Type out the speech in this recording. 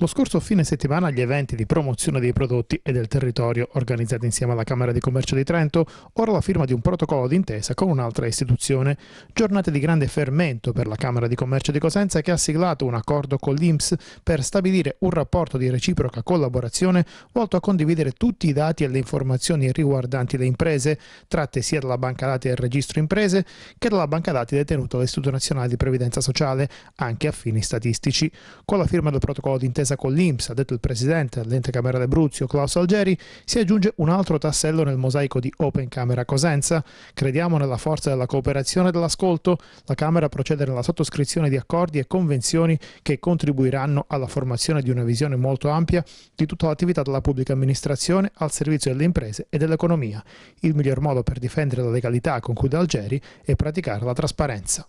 Lo scorso fine settimana gli eventi di promozione dei prodotti e del territorio organizzati insieme alla Camera di Commercio di Trento, ora la firma di un protocollo d'intesa con un'altra istituzione. Giornate di grande fermento per la Camera di Commercio di Cosenza che ha siglato un accordo con l'INPS per stabilire un rapporto di reciproca collaborazione volto a condividere tutti i dati e le informazioni riguardanti le imprese, tratte sia dalla banca dati del registro imprese che dalla banca dati detenuta dall'Istituto Nazionale di Previdenza Sociale, anche a fini statistici. Con la firma del protocollo d'intesa d'intesa con l'Inps, ha detto il presidente dell'ente Camera d'Abruzio Klaus Algeri, si aggiunge un altro tassello nel mosaico di Open Camera Cosenza. Crediamo nella forza della cooperazione e dell'ascolto. La Camera procede nella sottoscrizione di accordi e convenzioni che contribuiranno alla formazione di una visione molto ampia di tutta l'attività della pubblica amministrazione al servizio delle imprese e dell'economia. Il miglior modo per difendere la legalità, conclude Algeri, è praticare la trasparenza.